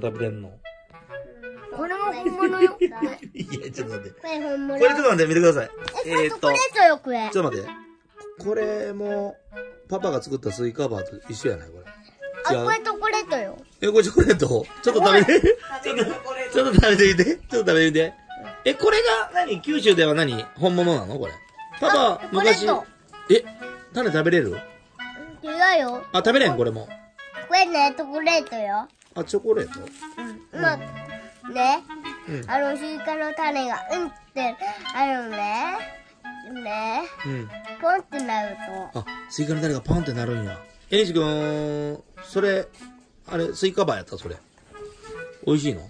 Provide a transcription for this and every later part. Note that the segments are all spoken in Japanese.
食べてんの？これも本物よ。いや、ちょっと待って。これ本物。これちょっと待って、見てください。え、えーっとチョコレ、ートよ、これ。ちょっと待って。これも、パパが作ったスイカバーと一緒やない？こあ、れ。違う？これチョコレートよ。え、これチョコレートちょっと食べて。ちょっと、ちょっと食べてみて。ちょっと食べてみて。え、これが何？九州では何本物なの？これ。パパ昔。え、種食べれる？違うよ。あ、食べれん？これも。これね、チョコレートよ。あ、チョコレート？まあ、ね。うんあの、スイカの種が、うんって、あのね。ね。うん。ポンってなると。あ、スイカの種がパンってなるんや。えにしくん、それ、あれ、スイカバーやった？それ。美味しいの？うん、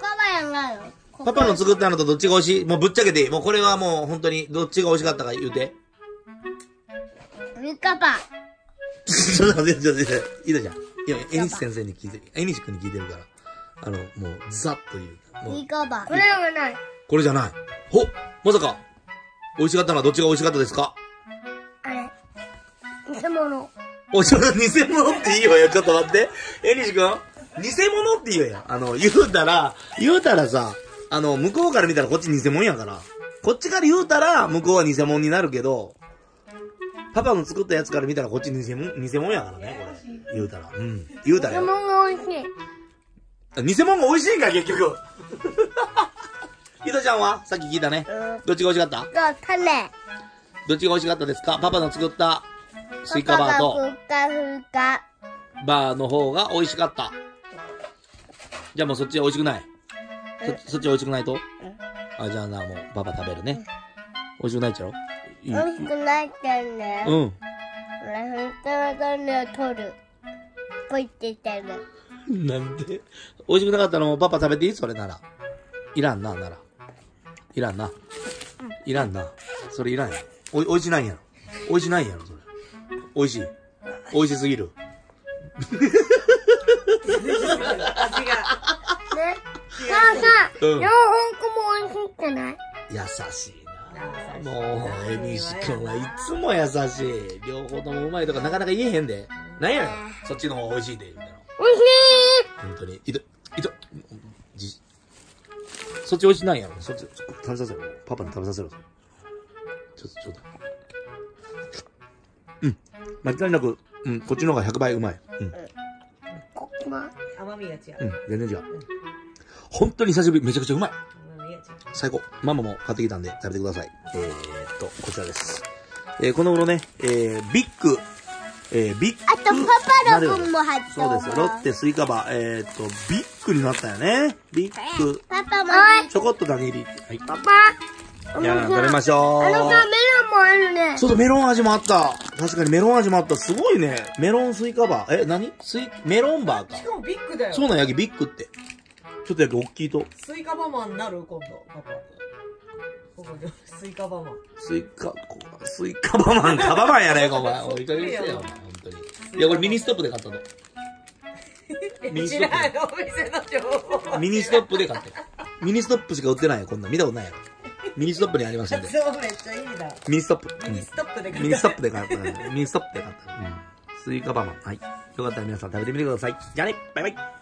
カバヤンがよ。パパの作ったのとどっちが美味しい？もうぶっちゃけていい。もうこれはもう本当にどっちが美味しかったか言うて。スイカバ ちょっと待って、ちょっと待って。いいだじゃん。いや、えにし先生に聞いてる。えにし君に聞いてるから。あの、もう、ザッと言う。スもうイカバこれはない。これじゃない。ほまさか美味しかったのはどっちが美味しかったですか？あれ。偽物。おちょっと偽物っていいわよ。ちょっと待って。えにし君？偽物って言うやん。あの、言うたら、言うたらさ、あの、向こうから見たらこっち偽物やから。こっちから言うたら、向こうは偽物になるけど、パパの作ったやつから見たらこっち偽物、偽物やからね、これ。言うたら。うん。言うた偽らよ。物が美味しい。偽物が美味しいんか、結局。ひとちゃんは？さっき聞いたね。うん。どっちが美味しかった？と、種。どっちが美味しかったですか？パパの作ったスイカバーとふかふか。バーの方が美味しかった。じゃあもうそっちは美味しくない？そそっちは美味しくないと？あ、じゃあな、もうパパ食べるね。美味しくないっちゃろ？美味しくないけどね。うん。俺、本当の種を取る。ポイってしてる。なんで？美味しくなかったの？もパパ食べていい？それなら。いらんな、なら。いらんな。いらんな。それいらんやろ。おい、美味しないんやろ。美味しないんやろ、それ。美味しい。美味しすぎる。味が。ね。さあさあ、うん両方とも美味しい？じゃない優しいな。もう、えみしくんはいつも優しい。両方ともうまいとかなかなか言えへんで。なんやねん。そっちの方が美味しいで、みたいな。美味し本当に。いと、いと、じ、そっち美味しないやろ。そっち、食べさせろ。パパに食べさせろ。ちょっと、ちょっと。うん。間違いなく、うん、こっちの方が100倍うまい。うん。いここは？甘みが違う。うん、全然違う。本当に久しぶり、めちゃくちゃうまい。最高。ママも買ってきたんで食べてください。えー、っと、こちらです。えー、この頃ね、えー、ビッグ、えー、ビッグ。あと、パパの分も入ってそうです。ロッテスイカバー、えー、っと、ビッグになったよね。ビッグ。パパも。ちょこっとだけ入り。はい。パパ。じゃあ、食べましょう。あのさ、メロンもあるね。そうそう、メロン味もあった。確かにメロン味もあった。すごいね。メロンスイカバー。え、何？スイ、メロンバーかし。かもビッグだよ。そうなんやき、ビッグって。ちょっとやけ大きいと。スイカバマンになる今度、パパ。スイカバマン。スイカ、こスイカバマン、カバマンやねんか、お前。おいい加減にせよ、お前。本当に。いや、これミニストップで買ったの。ミニス知トッらん、お店の情報。プ。ミニストップで買った。ミニストップしか売ってないよ、こんなん。見たことないやろ。ミニストップにありますんで。そう、めっちゃいいな。ミニストップ。うんミニストップで買ったミニストップで買った。ミニストップで買った。うん。スイカバマン。はい。よかったら皆さん食べてみてください。じゃあね、バイバイ。